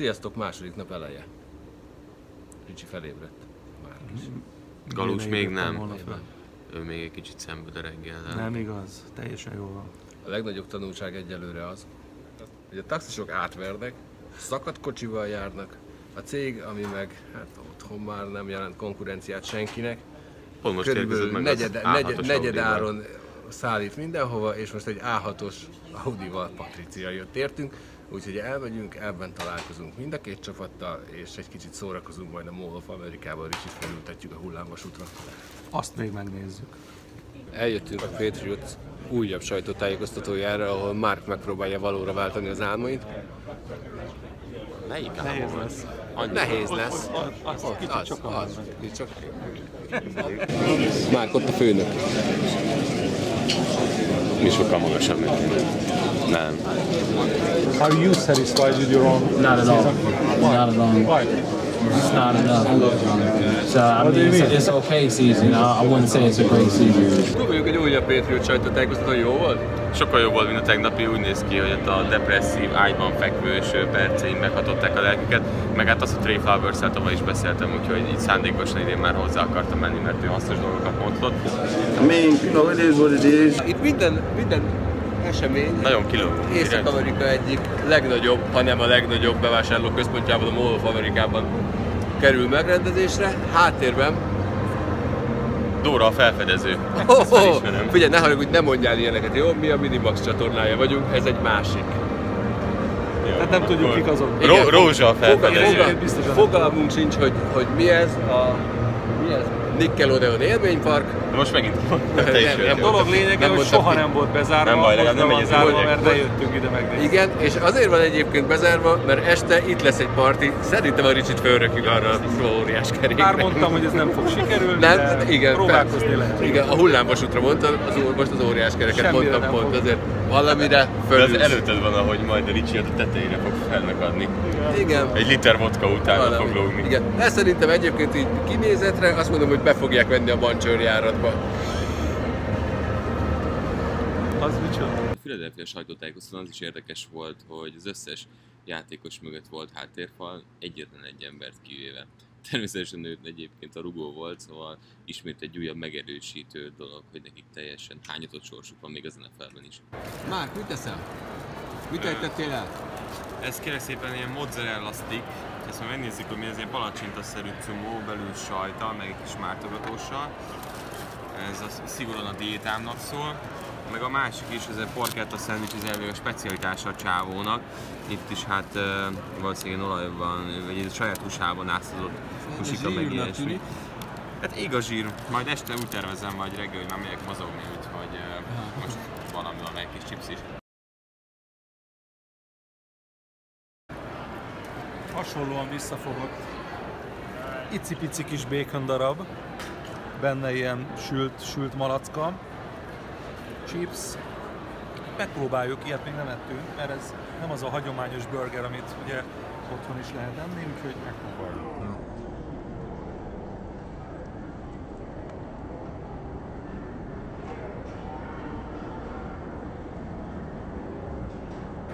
Sziasztok, második nap eleje. Ricsi felébredt. Már is. Galus Én még nem. Ő még egy kicsit szenved a reggel. Nem igaz, teljesen jó van. A legnagyobb tanulság egyelőre az, hogy a taxisok átvernek, szakadt kocsival járnak, a cég, ami meg hát otthon már nem jelent konkurenciát senkinek, Pont most körülbelül meg negyed, az negyed, A6-os negyed áron szállít mindenhova, és most egy A6-os Audi-val Patricia jött értünk, úgyhogy elmegyünk, ebben találkozunk mind a két csapattal, és egy kicsit szórakozunk majd a Mall of Amerikával, és itt felültetjük a hullámvasútra. Azt még megnézzük. Eljöttünk a Patriots újabb sajtótájékoztatójára, ahol Mark megpróbálja valóra váltani az álmait. Melyik Nehéz álmom? lesz. Annyi. Nehéz lesz. Az, Ott, kicsit az, sokan az, vannak. kicsit csak. Márk, ott a főnök. Mi sokkal magasabb, mint én. Are you satisfied with your own Not at all. Not at all. Why? It's not enough. So I mean, it's, it's okay season. I, I wouldn't say it's a great season. Tudjuk, hogy újabb Patriot sajtótájékoztató jó volt? Sokkal jobb volt, mint a tegnapi, úgy néz ki, hogy ott a depresszív ágyban fekvős perceim meghatották a lelküket, meg hát az, hogy Trey flowers tavaly is beszéltem, úgyhogy így szándékosan idén már hozzá akartam menni, mert ő hasznos dolgokat mondott. I mean, you know, it is what it is. Itt minden, minden esemény Nagyon kilógó. Észak-Amerika egyik legnagyobb, ha nem a legnagyobb bevásárlóközpontjában, a Mall of Amerikában kerül megrendezésre. Háttérben Dóra a felfedező. Oh. Figyelj, ne haragudj, ne mondjál ilyeneket, jó? Mi a Minimax csatornája vagyunk, ez egy másik. Tehát nem tudjuk kik azok. Ró- Rózsa a felfedező. fogal- Biztosan. Fogalmunk sincs, hogy, hogy mi ez a... Mi ez? Nickelodeon élménypark. De most megint te is Nem, jöttél. nem. A dolog lényege, Nem hogy mondtam soha ki. nem volt bezárva, Nem baj, legalább nem megy zárva, mert projekt. bejöttünk ide megnézni. Igen, és azért van egyébként bezárva, mert este itt lesz egy parti. Szerintem a Ricsit fölrökjük arra a óriás kerékre. Már mondtam, hogy ez nem fog sikerülni, Nem, de igen, próbálkozni lehet. Igen, a hullámvasútra mondtad, az most az óriás kereket Semmire mondtam pont, fog. azért valamire De az fölülsz. előtted van, ahogy majd a Ricsi a tetejére fog felnakadni. Igen. Egy liter vodka után Valami. fog lógni. Igen. Ez szerintem egyébként így kinézetre azt mondom, hogy be fogják venni a bancsőrjáratba. Az micsoda? A Philadelphia sajtótájékoztatón az is érdekes volt, hogy az összes játékos mögött volt háttérfal, egyetlen egy embert kivéve. Természetesen ő egyébként a rugó volt, szóval ismét egy újabb megerősítő dolog, hogy nekik teljesen hányatott sorsuk van még az NFL-ben is. Márk, mit teszel? Mit ejtettél el? Ez kérlek szépen ilyen mozzarella stick, ezt majd megnézzük, hogy mi ez ilyen palacsintaszerű cumó, belül sajta, meg egy kis mártogatóssal. Ez a, szigorúan a diétámnak szól. Meg a másik is, ez a porchetta szendvics, ez elvileg a specialitása a csávónak. Itt is hát valószínűleg olajban, vagy egy saját húsában áztatott húsika meg ilyesmi. Hát ég a zsír, majd este úgy tervezem, vagy reggel, hogy már megyek mozogni, úgyhogy most valami van, egy kis chips is. Hasonlóan visszafogott. Icipici kis bacon darab, benne ilyen sült, sült malacka, chips. Megpróbáljuk, ilyet még nem ettünk, mert ez nem az a hagyományos burger, amit ugye otthon is lehet enni, úgyhogy megpróbáljuk.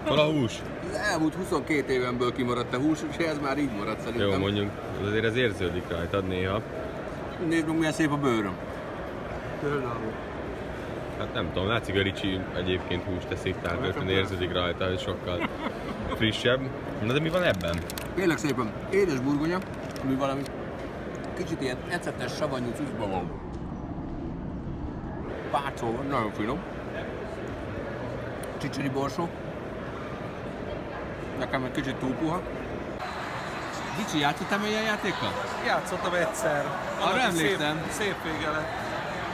Hol a hús? Az elmúlt 22 évemből kimaradt a hús, és ez már így maradt szerintem. Jó, mondjuk, azért ez érződik rajtad néha. Nézd meg milyen szép a bőröm. Például. Hát nem tudom, látszik a Ricsi egyébként húst teszik, tehát rögtön érződik rajta, hogy sokkal frissebb. Na de mi van ebben? Kérlek szépen, édes burgonya, ami valami kicsit ilyen ecetes, savanyú cuccban van. Pácol van, nagyon finom. Csicseri borsó. Nekem egy kicsit túl puha. Dicsi, játszottál ilyen játékkal? Játszottam egyszer. Arra emlékszem. Szép, szép vége lett.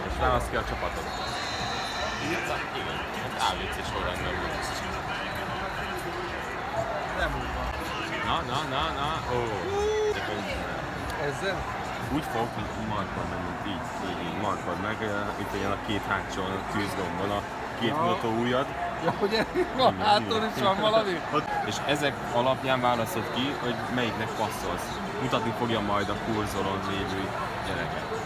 És válasz ki a csapatot. Igen, ABC sorrendben volt. Nem úgy van. Na, na, na, na, ó. Ezzel? Úgy fog, hogy markad meg, mint így, így, így markad meg. eh, Itt ilyen a két hátsó tűzgombon a két mutató ujjad. Ja, hogy a háton is van valami? És ezek alapján választod ki, hogy melyiknek passzolsz. Mutatni fogja majd a kurzoron lévő gyereket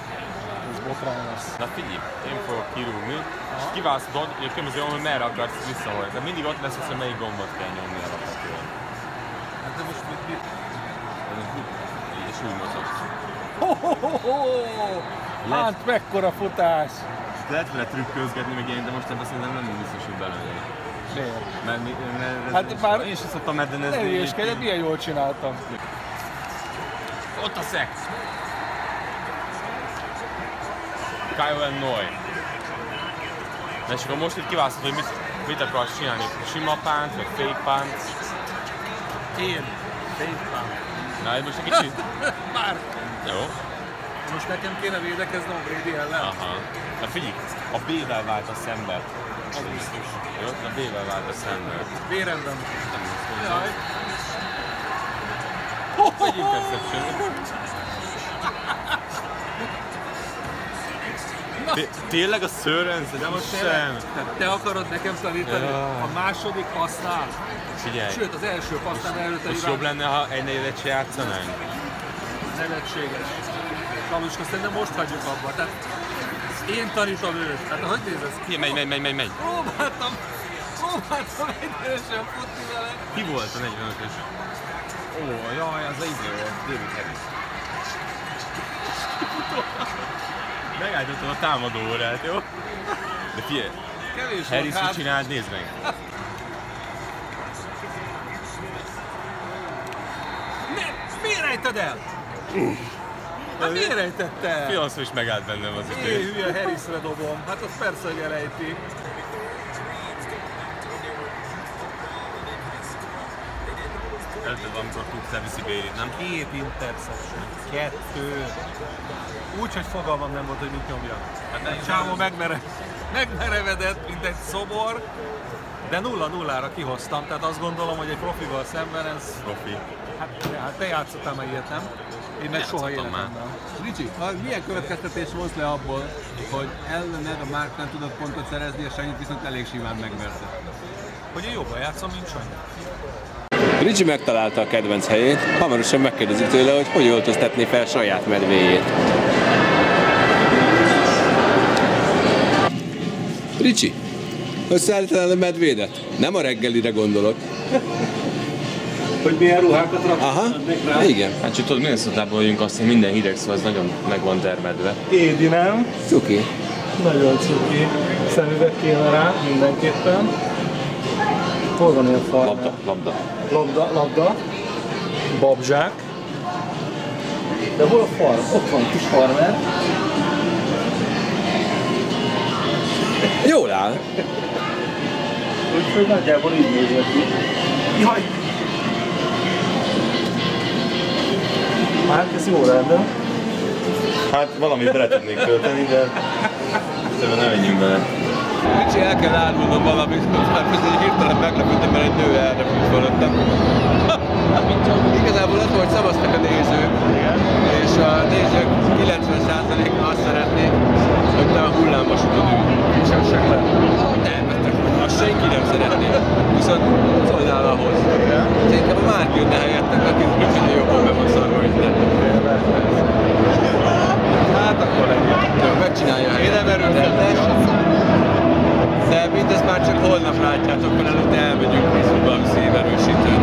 botrány lesz. Na figyelj, én fogok kirúgni, Aha. és kiválasztod, hogy a különböző hogy merre akarsz visszahol. De mindig ott lesz, hogy melyik gombot kell nyomni alapvetően. Hát de most mit, mit? És úgy mozog. Hát mekkora futás! Lehet vele trükközgetni meg ilyen, de most ebben szerintem nem biztos, hogy belőle. Miért? Mert, hát én már én is szoktam eddenezni. Ne milyen jól csináltam. Ott a szex! Kyle Noy. Na és akkor most itt kiválasztod, hogy mit, mit akarsz csinálni. Sima pánt, vagy fake pánt. Én. Szépen. Na, ez most egy kicsit... Már. Jó. Most nekem kéne védekeznem Brady ellen? Aha. Na figyelj, a B-vel vált a szemben. Az biztos. Jó? A B-vel vált a szemben. Véremben. Jaj. Egy interception. Tényleg a Sörens? De most sem. tehát te akarod nekem tanítani Jaj. a második passznál, Figyelj, sőt az első passznál előtte most jobb lenne, ha egy negyedet se játszanánk. nevetséges. Kamuska, szerintem most hagyjuk abba. Tehát én tanítom őt. Tehát hogy néz ez ki? Megy, megy, megy, megy, megy. Próbáltam, próbáltam egyenesen futni vele. Ki volt a 45-ös? Ó, jaj, az a izé volt, David Harris. Megállítottam a támadó órát, jó? De figyelj, Kevés Harris volt mit hát. csinált, nézd meg. Ne, miért rejted el? Hát miért rejtette el? Fianszó is megállt bennem az Én idő. hülye Harrisre dobom. Hát az persze, hogy elejti. Előtted amikor Cook elviszi Bailey-t, nem? Két interception. Kettő. Úgy, hogy fogalmam nem volt, hogy mit nyomjak. Hát A Csávó megmere, megmerevedett, mint egy szobor, de nulla nullára kihoztam, tehát azt gondolom, hogy egy profival szemben ez... Profi. Hát, hát te játszottál már ilyet, nem? Én meg soha életemben. Ricsi, ha milyen következtetés vonsz le abból, hogy ellened a Mark nem tudott pontot szerezni, és Sanyit viszont elég simán megverte? Hogy én jobban játszom, mint Sanyi. Ricsi megtalálta a kedvenc helyét, hamarosan megkérdezik tőle, hogy hogy öltöztetné fel saját medvéjét. Ricsi, összeállítanál a medvédet? Nem a reggelire gondolok. Hogy milyen ruhákat Aha, rá? igen. Hát csak tudod, Minnesota-ból vagyunk, azt hogy minden hideg, szóval ez nagyon meg van termedve. Édi nem? Cuki. Nagyon cuki. Szemüveg kéne rá mindenképpen. Hol van ilyen farmer? Labda, labda. Labda, labda. Babzsák. De hol a farm? Ott van kis farmer. Jól áll. Úgyhogy nagyjából így nézett ki. Jaj! Hát ez jó rendben. Hát valamit bele tudnék költeni, de szerintem ne menjünk bele. Ricsi, el kell árulnom valamit, mert most egy hirtelen meglepődtem, mert egy nő elrepült fölöttem. Igazából az volt, szavaztak a nézők, és a nézők 90%-a azt szeretné, hogy te a. És az sem le. Nem, azt senki nem szeretné. Viszont szólnál ahhoz. Szerintem a Márk jönne helyettek, aki úgyhogy jobban be van szarva, hogy te. Hát akkor legyen. Megcsinálja barátokkal előtt elmegyünk, hozunk valami szíverősítőt.